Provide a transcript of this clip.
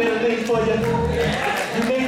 better nem foi you.